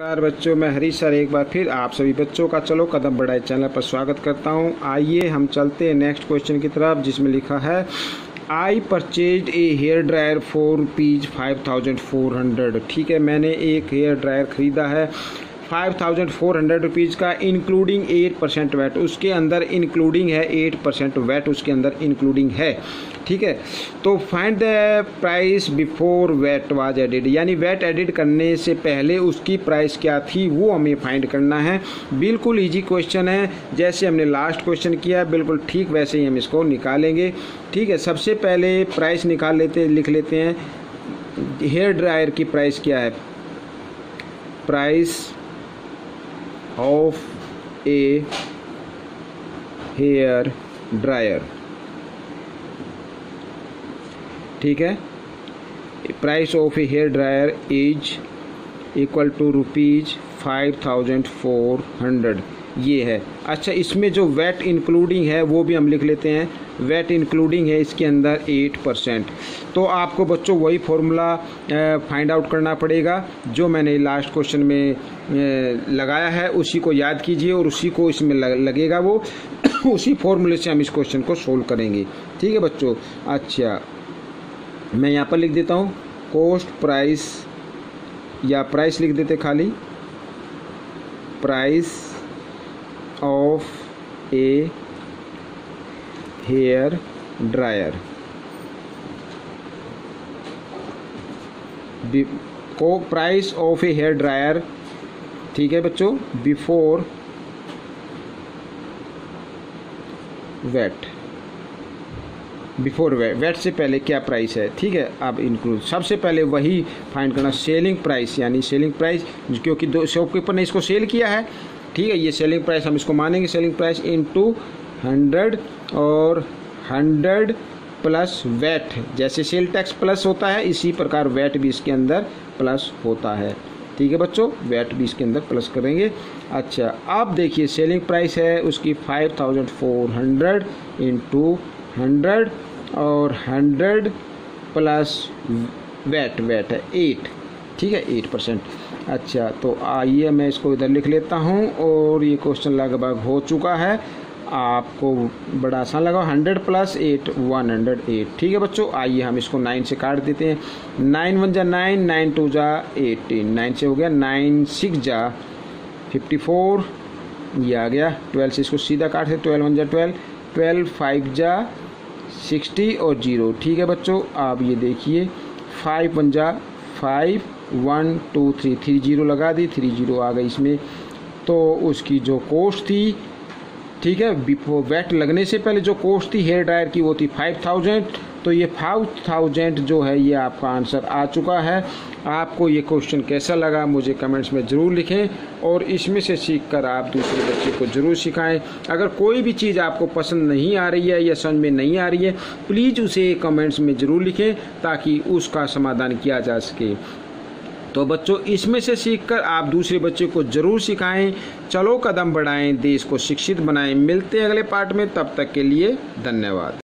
नमस्कार बच्चों, मैं हरीश सर एक बार फिर आप सभी बच्चों का चलो कदम बढ़ाए चैनल पर स्वागत करता हूँ। आइए हम चलते हैं नेक्स्ट क्वेश्चन की तरफ़, जिसमें लिखा है I purchase a hair dryer four rupees five thousand four hundred ठीक है, मैंने एक हेयर ड्रायर ख़रीदा है। Five thousand four hundred rupees का इंक्लूडिंग एट परसेंट वैट उसके अंदर इंक्लूडिंग है एट परसेंट वैट उसके अंदर इंक्लूडिंग है। ठीक है? तो find the price before VAT was added यानी वैट एडिड करने से पहले उसकी प्राइस क्या थी, वो हमें फाइंड करना है। बिल्कुल इजी क्वेश्चन है। जैसे हमने लास्ट क्वेश्चन किया बिल्कुल ठीक वैसे ही हम इसको निकालेंगे। ठीक है? सबसे पहले प्राइस निकाल लेते, लिख लेते हैं। हेयर ड्रायर की प्राइस क्या है? Price of a hair dryer ठीक है? Price of a hair dryer is equal to rupees five thousand four hundred ये है। अच्छा इसमें जो वेट इंक्लूडिंग है, वो भी हम लिख लेते हैं। वेट इंक्लूडिंग है इसके अंदर एट परसेंट तो आपको बच्चों वही फॉर्मूला फाइंड आउट करना पड़ेगा, जो मैंने लास्ट क्वेश्चन में लगाया है, उसी को याद कीजिए और उसी को इसमें लगेगा वो। उसी फॉर्मूले से हम इस क्वेश्चन को सोल्व करेंगे। ठीक है बच्चों? अच्छा मैं यहाँ पर लिख देता हूँ। कॉस्ट प्राइस या प्राइस लिख देते खाली। Price of a hair dryer को price of a hair dryer ठीक है बच्चों? Before VAT before VAT VAT से पहले क्या प्राइस है? ठीक है, अब इंक्लूड सबसे पहले वही फाइंड करना सेलिंग प्राइस यानी सेलिंग प्राइस क्योंकि दो शॉपकीपर ने इसको सेल किया है ठीक है, ये सेलिंग प्राइस हम इसको मानेंगे selling price in to hundred और हंड्रेड प्लस वैट जैसे सेल टैक्स प्लस होता है, इसी प्रकार वैट भी इसके अंदर प्लस होता है। ठीक है बच्चों वैट भी इसके अंदर प्लस करेंगे। अच्छा अब देखिए सेलिंग प्राइस है, उसकी five thousand four hundred into hundred और हंड्रेड प्लस वैट वैट है एट ठीक है एट परसेंट अच्छा तो आइए मैं इसको इधर लिख लेता हूँ और ये क्वेश्चन लगभग हो चुका है। आपको बड़ा आसान लगा hundred plus eight one hundred eight ठीक है बच्चों, आइए हम इसको नाइन से काट देते हैं। नाइन वन जा नाइन नाइन टू जा एटीन नाइन से हो गया नाइन सिक्स जा फिफ्टी फोर ये आ गया ट्वेल्व से इसको सीधा काटते ट्वेल्व वन जा ट्वेल्व ट्वेल्व फाइव जा सिक्सटी और ज़ीरो ठीक है बच्चों, आप ये देखिए फाइव वन जा five one two three three zero लगा दी थ्री ज़ीरो आ गई इसमें। तो उसकी जो कोस्ट थी ठीक है वेट लगने से पहले जो कोस्ट थी, हेयर ड्रायर की, वो थी फाइव थाउज़ेंड। तो ये फाइव थाउज़ेंड जो है, ये आपका आंसर आ चुका है। आपको ये क्वेश्चन कैसा लगा, मुझे कमेंट्स में ज़रूर लिखें और इसमें से सीख कर आप दूसरे बच्चे को ज़रूर सिखाएँ। अगर कोई भी चीज़ आपको पसंद नहीं आ रही है या समझ में नहीं आ रही है प्लीज़ उसे कमेंट्स में ज़रूर लिखें ताकि उसका समाधान किया जा सके। तो बच्चों, इसमें से सीखकर आप दूसरे बच्चे को ज़रूर सिखाएँ। चलो कदम बढ़ाएँ, देश को शिक्षित बनाएँ। मिलते हैं अगले पार्ट में, तब तक के लिए धन्यवाद।